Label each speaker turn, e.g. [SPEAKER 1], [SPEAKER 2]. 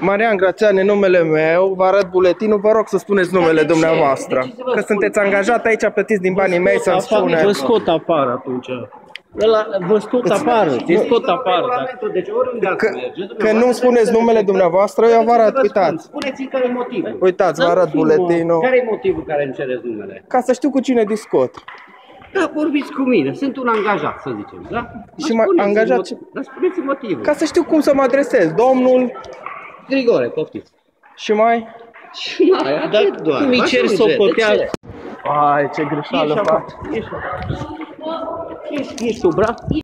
[SPEAKER 1] Marian Grațian e numele meu, vă arăt buletinul, vă rog să spuneți numele
[SPEAKER 2] de ce?
[SPEAKER 1] dumneavoastră.
[SPEAKER 2] De ce să vă
[SPEAKER 1] Că
[SPEAKER 2] spun?
[SPEAKER 1] sunteți angajat aici, plătiți din banii mei să-mi
[SPEAKER 3] Vă
[SPEAKER 1] spuneți.
[SPEAKER 3] scot afară atunci. Ăla, vă scot afară, te scot afară. dacă-
[SPEAKER 2] Deci oriunde ați
[SPEAKER 1] Că,
[SPEAKER 2] merge,
[SPEAKER 1] că
[SPEAKER 2] dumneavoastră,
[SPEAKER 1] nu spuneți numele dumneavoastră, eu vă arăt,
[SPEAKER 2] Să vă spun,
[SPEAKER 1] uitați.
[SPEAKER 2] Spuneți-mi care e motivul.
[SPEAKER 1] Uitați, vă
[SPEAKER 3] Dar
[SPEAKER 1] arăt
[SPEAKER 3] nu fi, mă.
[SPEAKER 1] buletinul.
[SPEAKER 2] Care e motivul care îmi cereți numele?
[SPEAKER 1] Ca să știu cu cine discut.
[SPEAKER 2] Da, vorbiți cu mine, sunt un angajat, să zicem, da?
[SPEAKER 1] Și mai
[SPEAKER 2] spuneți-mi
[SPEAKER 1] angajat
[SPEAKER 2] mot-
[SPEAKER 1] ce-
[SPEAKER 2] Dar spuneți motivul.
[SPEAKER 1] Ca să știu cum să mă adresez. Domnul
[SPEAKER 2] Grigore, poftiți.
[SPEAKER 1] și mai...
[SPEAKER 2] Și mai,
[SPEAKER 3] Dar
[SPEAKER 2] atât doar.
[SPEAKER 3] cum îi
[SPEAKER 2] Vă
[SPEAKER 3] ceri
[SPEAKER 2] ajunge,
[SPEAKER 3] socoteală?
[SPEAKER 2] de ce?
[SPEAKER 1] Ai, ce greșeală
[SPEAKER 2] Ieși
[SPEAKER 1] fac.
[SPEAKER 2] afară, ieși afară. Ieși, ieși tu, bra.